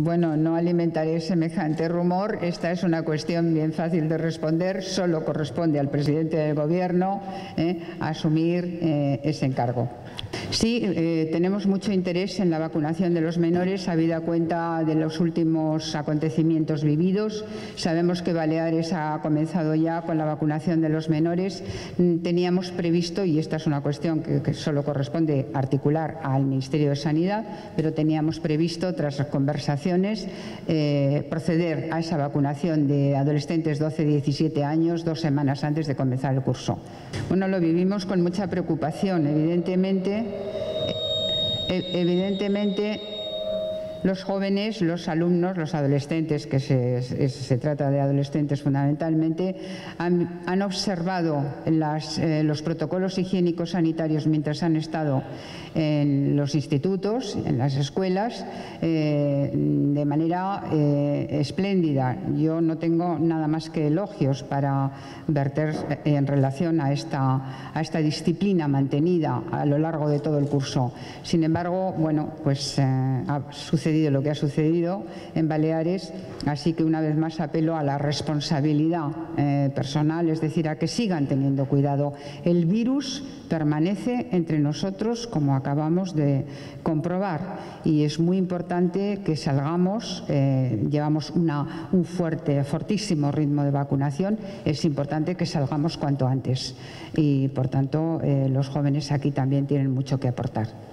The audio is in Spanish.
Bueno, no alimentaré semejante rumor. Esta es una cuestión bien fácil de responder. Solo corresponde al presidente del Gobierno eh, asumir eh, ese encargo. Sí, eh, tenemos mucho interés en la vacunación de los menores, habida cuenta de los últimos acontecimientos vividos. Sabemos que Baleares ha comenzado ya con la vacunación de los menores. Mm, teníamos previsto, y esta es una cuestión que, solo corresponde articular al Ministerio de Sanidad, pero teníamos previsto, tras conversaciones, eh, proceder a esa vacunación de adolescentes 12-17 años dos semanas antes de comenzar el curso. Bueno, lo vivimos con mucha preocupación, evidentemente evidentemente los jóvenes, los alumnos, los adolescentes, que se, trata de adolescentes fundamentalmente, han, observado eh, los protocolos higiénicos sanitarios mientras han estado en los institutos, en las escuelas, eh, de manera eh, espléndida. Yo no tengo nada más que elogios para verter en relación a esta, a esta disciplina mantenida a lo largo de todo el curso. Sin embargo, bueno, pues ha sucedido lo que ha sucedido en Baleares, así que una vez más apelo a la responsabilidad eh, personal, es decir, a que sigan teniendo cuidado. El virus permanece entre nosotros, como acabamos de comprobar, y es muy importante que salgamos, eh, llevamos un fuerte, fortísimo ritmo de vacunación, es importante que salgamos cuanto antes y, por tanto, eh, los jóvenes aquí también tienen mucho que aportar.